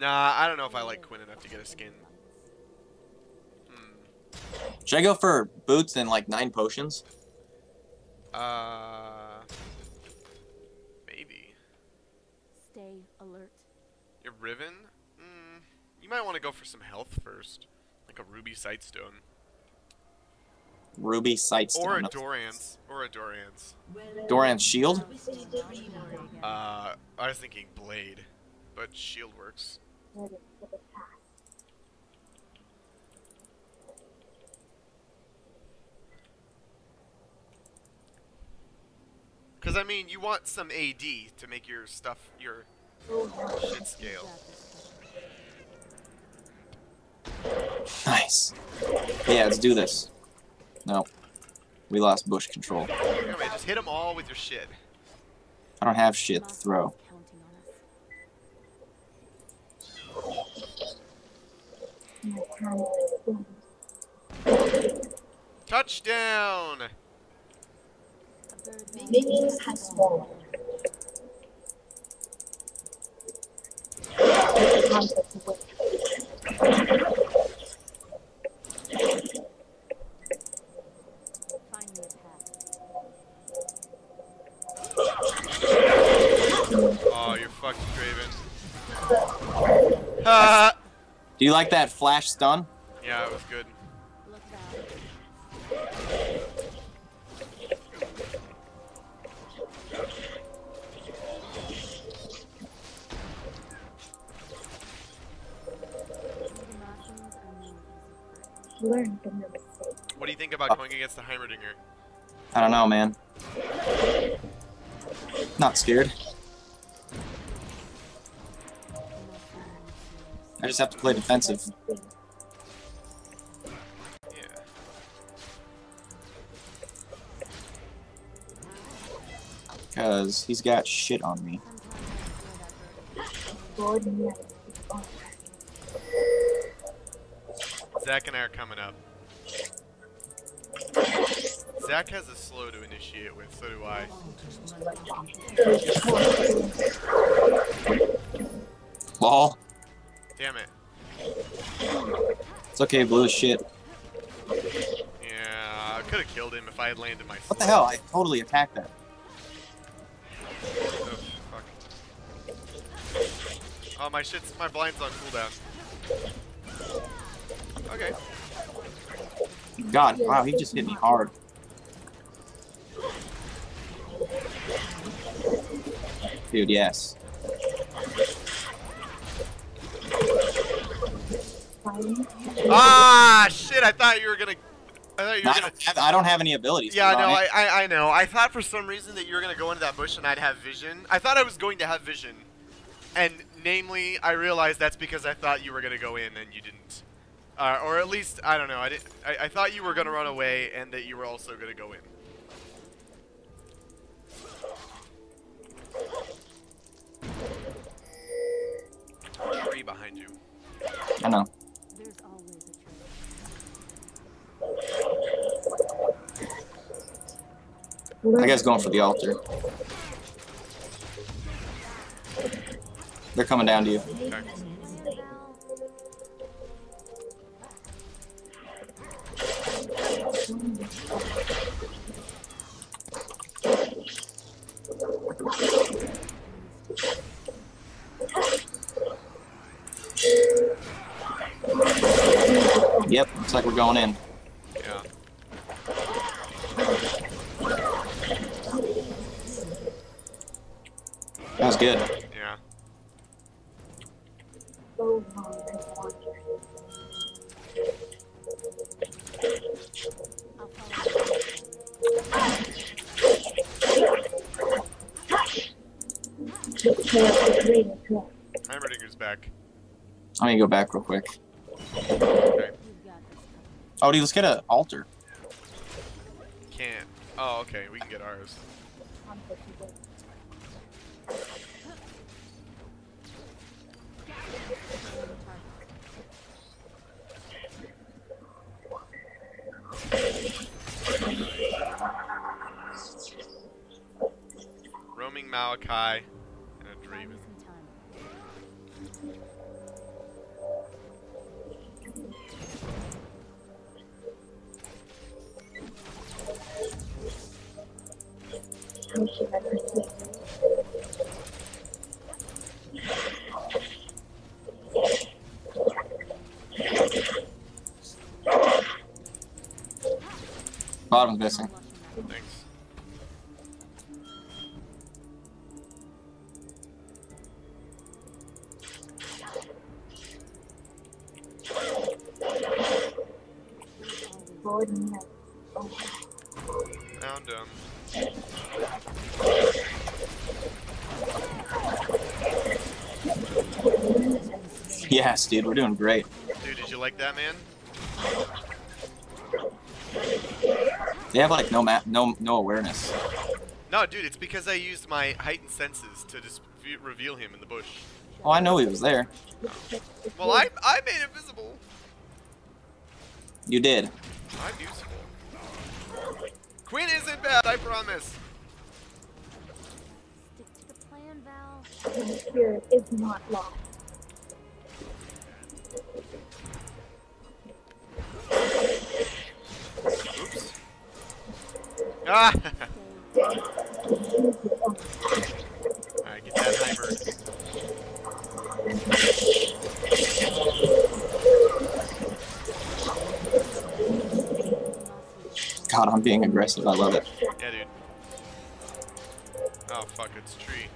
Nah, I don't know if I like Quinn enough to get a skin. Hmm. Should I go for boots and like nine potions? Uh, maybe. Stay alert. You're Riven? Hmm. You might want to go for some health first, like a ruby sightstone, Ruby sightstone. or a Dorans, or a Dorans. Doran's shield? Uh, I was thinking blade, but shield works. Cause I mean, you want some AD to make your stuff your shit scale. Nice. Yeah, let's do this. No. We lost bush control. Anyway, just hit them all with your shit. I don't have shit to throw. Touchdown! Minions have spawned. Oh, you're fucked, Draven. Ha! Do you like that flash stun? yeah, it was good. Look back. The Martians are no easy prey. Learn from your mistakes. What do you think about going against the Heimerdinger? I don't know, man. Not scared. I just have to play defensive. Yeah. Because he's got shit on me. Lord knows it's on. Zac and I are coming up. Zac has a slow to initiate with, so do I. Lol. It's okay, blue as shit. Yeah, I could have killed him if I had landed my What the hell? I totally attacked that. Oh, fuck. Oh, my shit's, my blind's on cooldown. Okay. God, wow, he just hit me hard. Dude, yes. Ah, shit, I thought you were gonna... I thought you were I gonna... don't have, I don't have any abilities. Yeah, no, I, I, I know. I thought for some reason that you were gonna go into that bush and I'd have vision. I thought I was going to have vision, and namely, I realized that's because I thought you were gonna go in and you didn't, uh, or at least I don't know. I did. I, I thought you were gonna run away and that you were also gonna go in. Tree behind you. I know. There's always a trade. I guess going for the altar. They're coming down to you. Yep, looks like we're going in. Yeah. That was good. Yeah. So long and wandering. I'll follow you. Take care of the greater good. Heimerdinger's back. I'm gonna go back real quick. Okay. You've got this covered. Oh, dude, let's get an altar. Can't. Oh, okay. We can get ours. Malachi and a dream. Bottom missing. Yes, dude, we're doing great. Dude, did you like that, man? They have like no map, no no awareness. No, dude, it's because I used my heightened senses to just reveal him in the bush. Oh, I know he was there. Well, I I made it visible. You did. I'm useful. Quinn isn't bad, I promise. Stick to the plan, Val. the spirit is not lost. Oops. Ah! Alright, get that Heimer. God, I'm being aggressive. I love it. Yeah, dude. Oh, fuck, it's tree.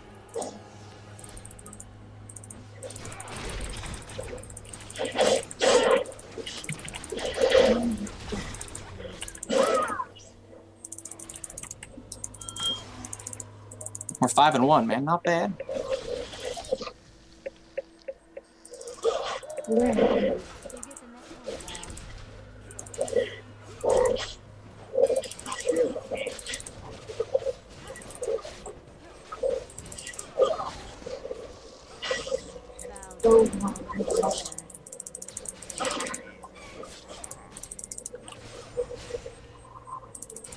We're five and one, man. Not bad. Where? Figure the next one, Val. Val, So long. and so long.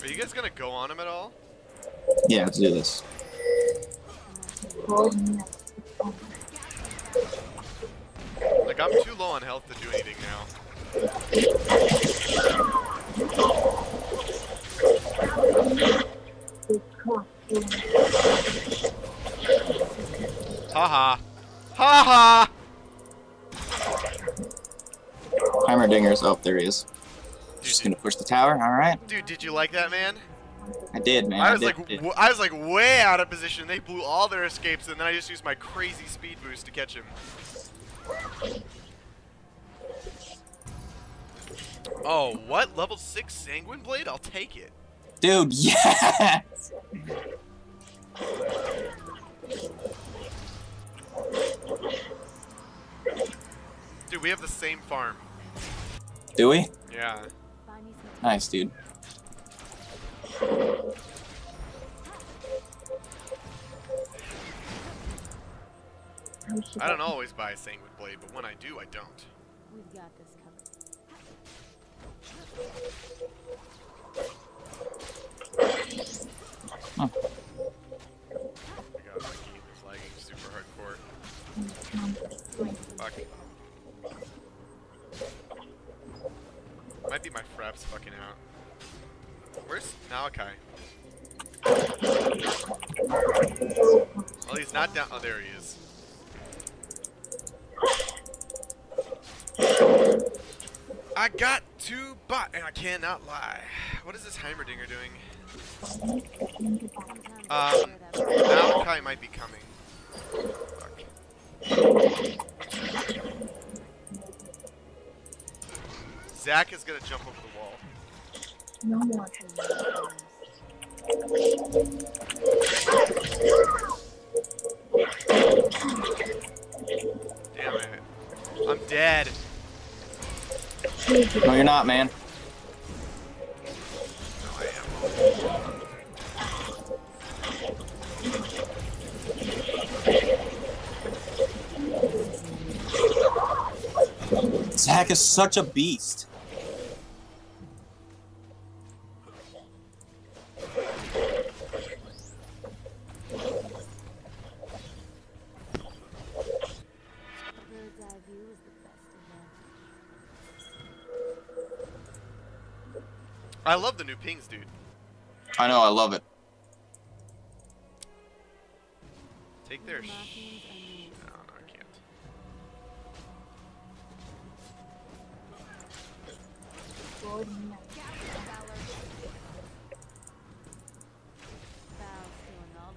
Are you guys gonna go on him at all? Yeah, let's do this. Oh, Like, I'm too low on health to do anything now. Haha. Haha! Heimerdinger's up. Oh, there he is. Just gonna push the tower. All right. dude, did you like that, man? I did, man. I was did. like, I was like way out of position. They blew all their escapes, and then I just used my crazy speed boost to catch him. Oh, what? Level 6 Sanguine Blade? I'll take it. dude, yeah. Dude, we have the same farm. Do we? Yeah. buy me some Nice, dude. How should I don't always buy a Sanguine Blade, but when I do, I don't. We've got this covered. Not down. Oh, there he is. I got two bot, and I cannot lie. What is this Heimerdinger doing? Um. Malachi might be coming. Fuck. Zac is gonna jump over the wall. No more. I'm dead. No, you're not, man. No, I am. Zac is such a beast. I love the new pings, dude. I know, I love it. Take their sh... No, no, I can't.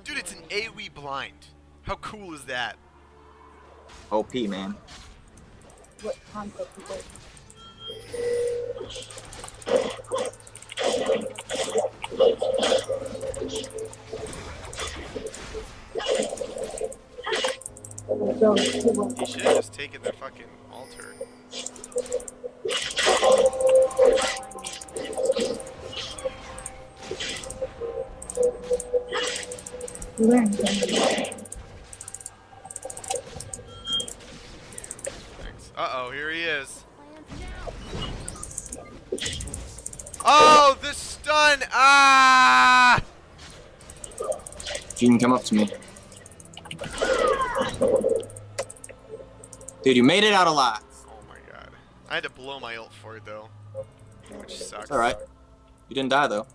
Dude, it's an AoE blind. How cool is that? OP, man. What concept is it? He should have just taken the fucking altar. learned You can come up to me. Dude, you made it out alive. Oh my god. I had to blow my ult for it though. Which sucks. Alright. You didn't die though.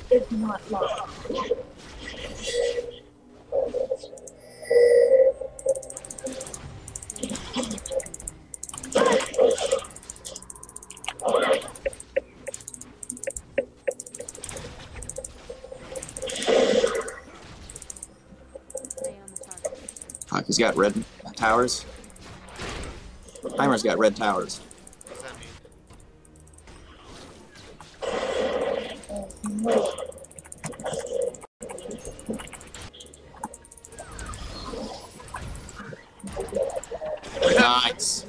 Spirit is not. Fuck, he's got red towers. Timer's got red towers. What does that mean? Nice.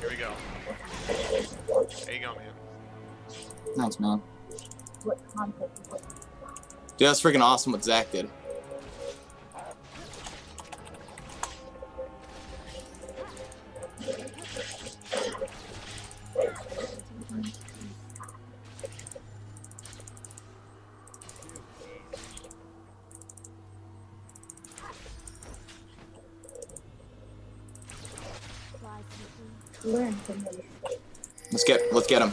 Here we go. There you go, man. Thanks, man. What concept is it? Dude, that's freaking awesome what Zac did. Get him.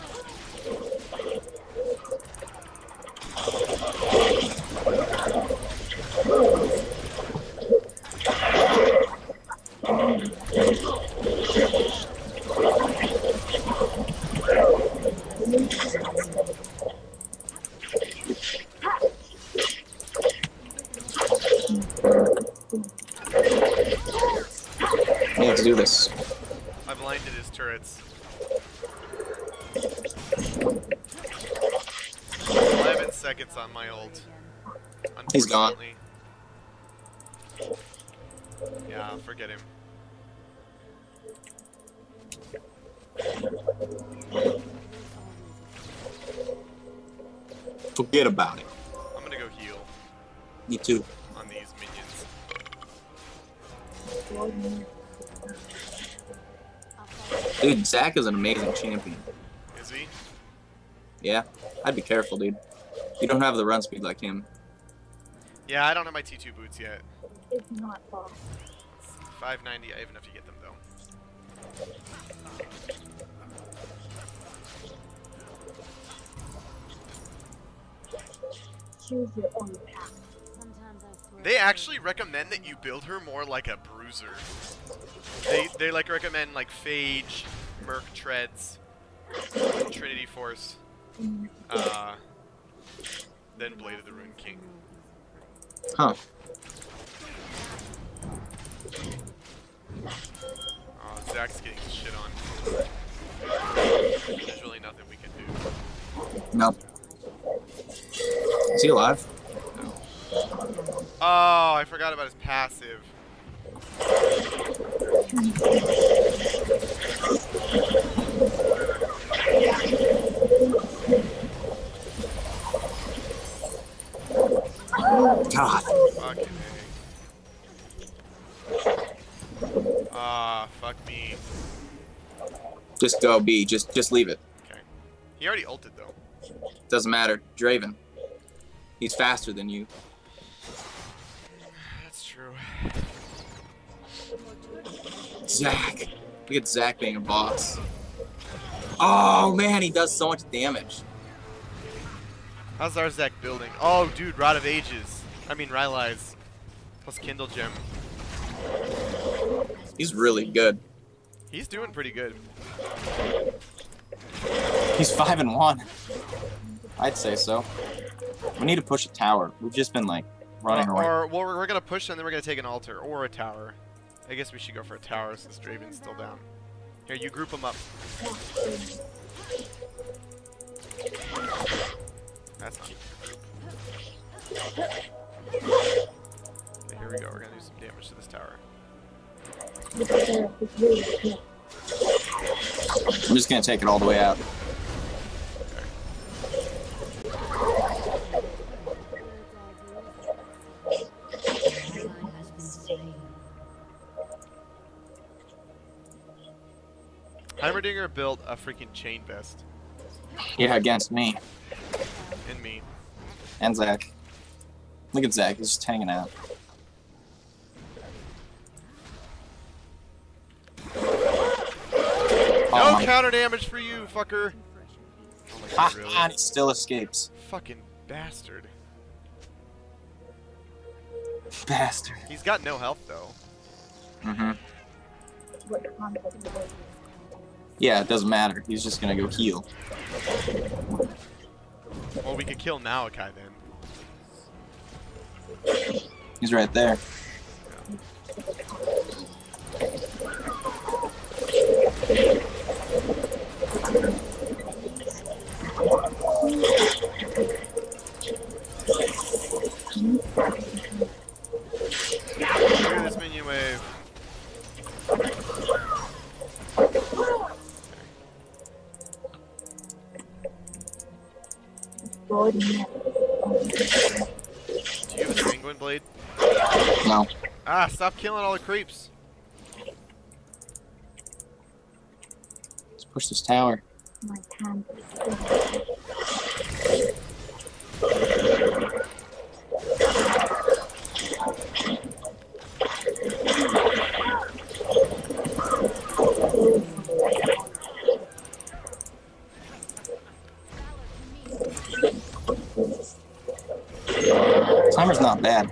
We have do this. I blinded his turrets. Seconds on my ult. He's gone. Yeah, forget him. Forget about it. I'm gonna go heal Me too. on these minions. Dude, Zac is an amazing champion. Is he? Yeah, I'd be careful, dude. You don't have the run speed like him. Yeah, I don't have my T2 boots yet. It's not lost. 590, I have enough to get them though. Choose your own path. They actually recommend that you build her more like a bruiser. They they like recommend like Phage, Merc Treads, Trinity Force, uh, then Blade of the Ruined King. Huh. Oh, Zac's getting shit on. There's really nothing we can do. Nope. Is he alive? Oh, I forgot about his passive. Hmm. God. Fucking A. Ah, fuck me. Just go B. Just just leave it. Okay. He already ulted though. Doesn't matter. Draven. He's faster than you. That's true. Zac. Look at Zac being a boss. Oh man, he does so much damage. How's Zarzak building? Oh, dude, Rod of Ages. I mean, Rylai's. Plus Kindlegem. He's really good. He's doing pretty good. He's five and one. I'd say so. We need to push a tower. We've just been like running Uh, around. or, well, we're, we're gonna push and then we're gonna take an altar or a tower. I guess we should go for a tower since Draven's still down. Here, you group them up. That's not. Okay, here we go. We're gonna do some damage to this tower. Look at there, it's really good. I'm just gonna take it all the way out. Heimerdinger built a freaking chain vest Yeah, against me in me. and Zac. Look at Zac. He's just hanging out. Oh No my counter damage for you, fucker. Oh my Ha god, really? and he still escapes. Fucking bastard. Bastard. He's got no health though. Mm-hmm. What concept it is. Yeah, it doesn't matter. He's just gonna go heal. Well, we could kill Maokai then. He's right there. Look at this minion wave. Lord, man. Do you have a penguin blade? No. Ah, stop killing all the creeps. Let's push this tower. My hand is Timer's not bad.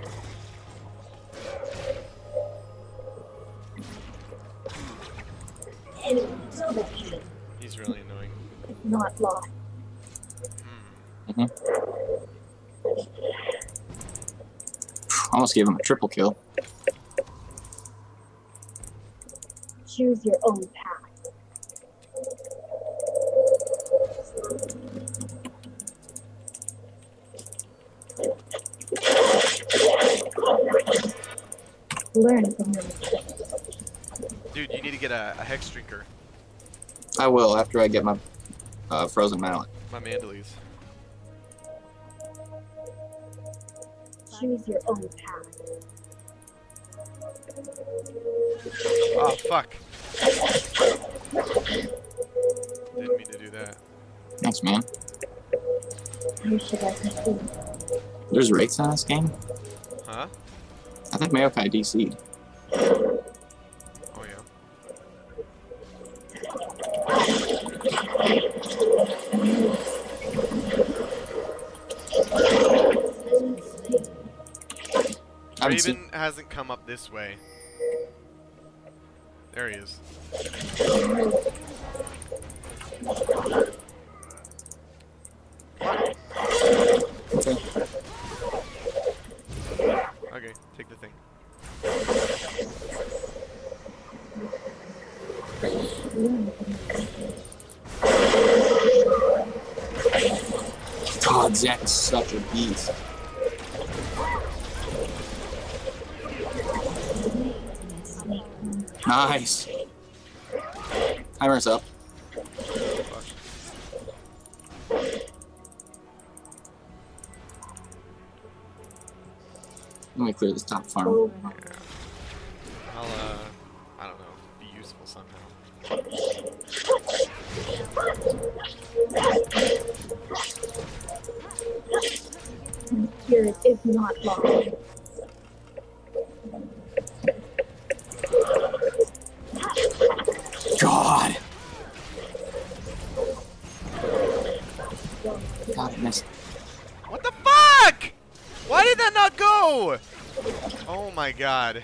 Not lost. Hmm. Almost gave him a triple kill. Choose your own path. Learn from your mistakes. Dude, you need to get a, a Hexdrinker. I will after I get my uh, frozen mallet. My Mandalese. Choose your own path. Oh, fuck. Didn't mean to do that. Thanks, man. You should have concluded. There's rates on this game. Huh? I think Maokai DC'd. Raven hasn't come up this way. There he is. Okay. Okay, take the thing. Learn from your mistakes. God, Zac is such a beast. Nice. Timer's up. Fuck. Let me clear this top farm. Oh, I'll, uh, I don't know, be useful somehow. choose is not lost. God. God, I missed. What the fuck? Why did that not go? Oh my god.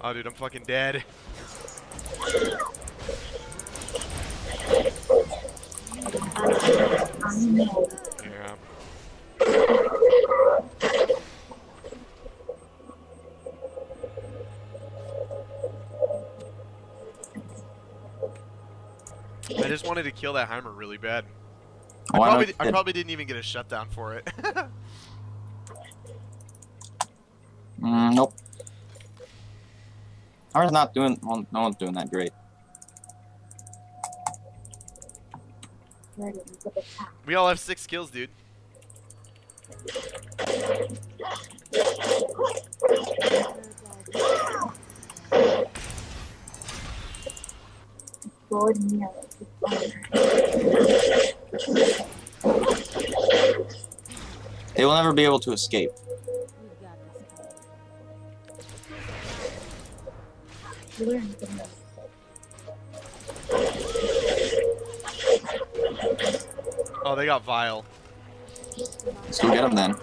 Oh, dude, I'm fucking dead. Wanted to kill that Heimer really bad. I probably, I probably didn't even get a shutdown for it. Mm, nope. Ours not doing. Well, no one's doing that great. Ready for the attack. we all have six kills, dude. They will never be able to escape. We've got this covered. Learn from them. Oh, they got Vile. Let's go get them then.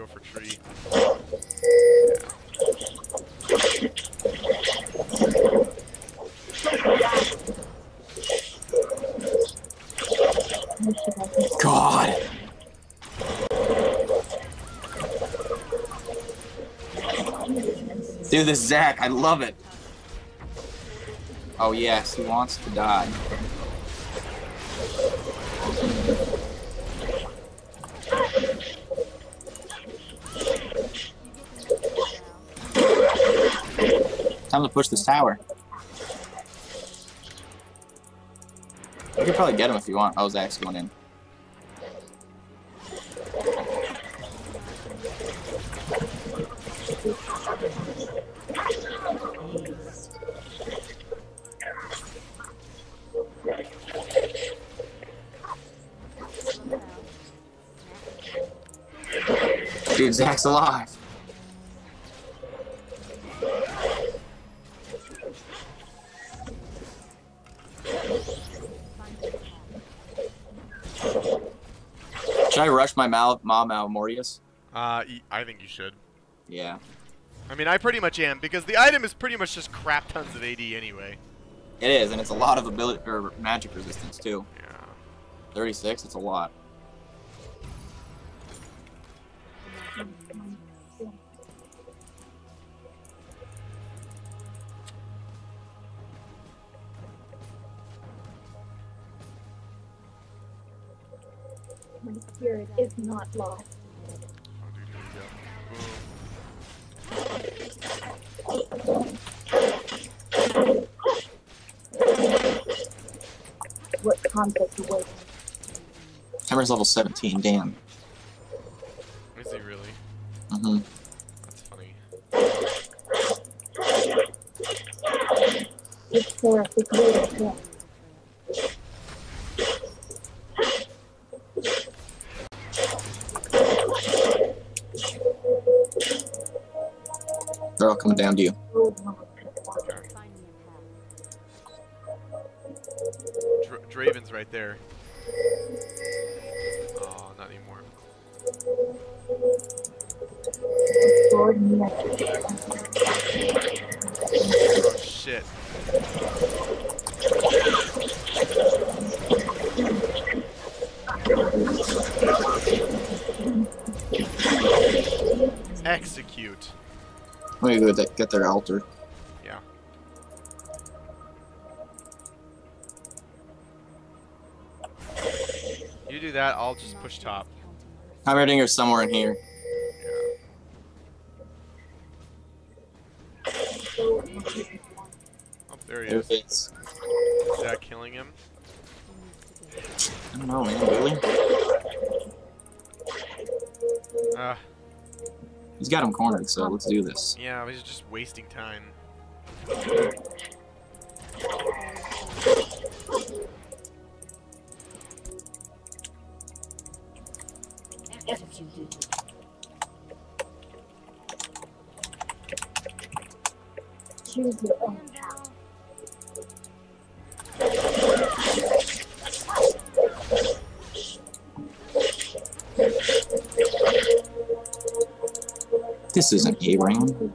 Go for tree. God. Dude, this Zac, I love it. Oh yes, he wants to die. Time to push this tower. You could probably get him if you want. Oh, Zac's going in. Dude, Zac's alive. Should I rush my Mal Ma Malmortius? Uh, I think you should. Yeah. I mean, I pretty much am because the item is pretty much just crap tons of AD anyway. It is, and it's a lot of ability or magic resistance too. Yeah. 36, it's a lot. My spirit is not lost. Dude, here we go. What conflict awaits? Heimer's level 17, damn. Is he really? hmm That's funny. This forest is waiting for us. They're all coming down to you. Roadblock at once. Okay. Find me a path. Dra- Draven's right there. Oh, not anymore. gonna go get their altar. Yeah. You do that, I'll just push top. Heimerdinger's right, somewhere in here. Yeah. Oh, there he there is. Is that killing him? I don't know, man, really? Ah. Uh. He's got him cornered, so let's do this. yeah, he's just wasting time. Isn't a round.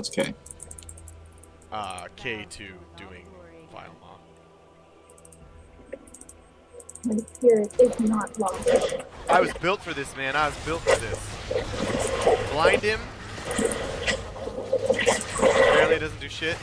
What's K? Uh, K2 doing file mop. My spirit is not lost. I was built for this, man. I was built for this. Blind him. Apparently doesn't do shit.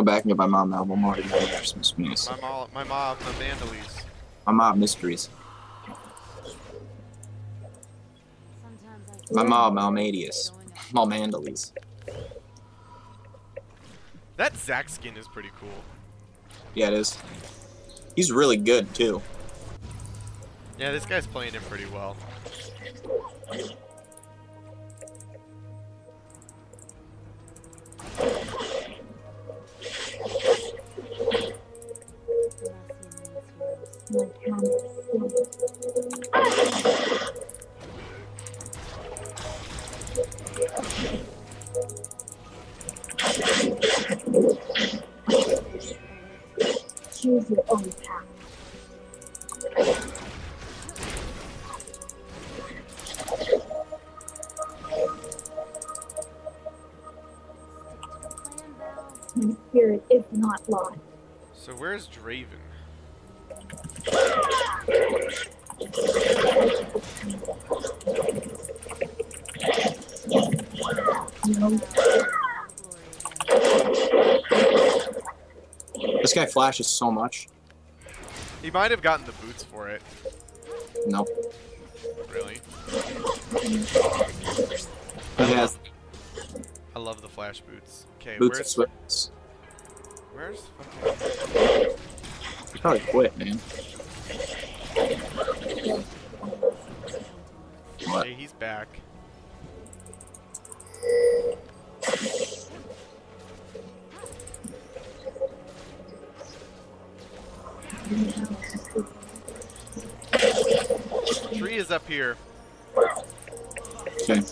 Go back and get my mom album already. Christmas news. My mom, my mom, the Mandalese. My mob mysteries. My mob Malmadius. Malmandales. That Zac skin is pretty cool. Yeah, it is. He's really good too. Yeah, this guy's playing him pretty well. Choose your own path. My spirit is not lost. So where's Draven? This guy flashes so much. He might have gotten the boots for it. Nope. Really? He has I love the flash boots. Okay, boots where's where's fucking He probably quit, man. What? Hey, he's back. Tree is up here. Okay.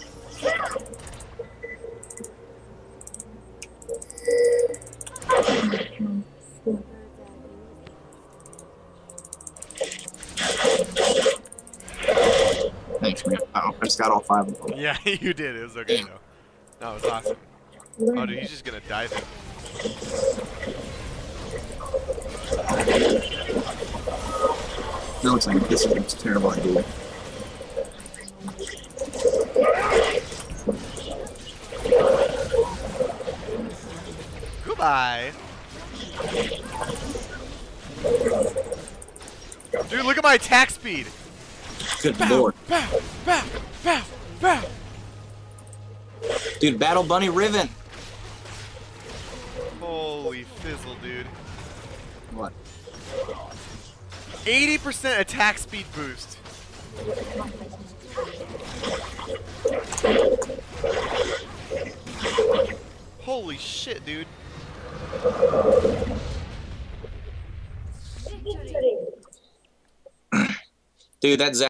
Thanks, man. Oh, I just got all five of them. Yeah, you did. It was okay though. No, it was awesome. Oh, dude, he's just gonna dive in. It looks like this is a terrible idea. Goodbye. Dude, look at my attack speed. Good lord. Bow, bow, bow, bow. Dude, Battle Bunny Riven. Holy fizzle, dude. 80% attack speed boost. Holy shit, dude. Dude, that's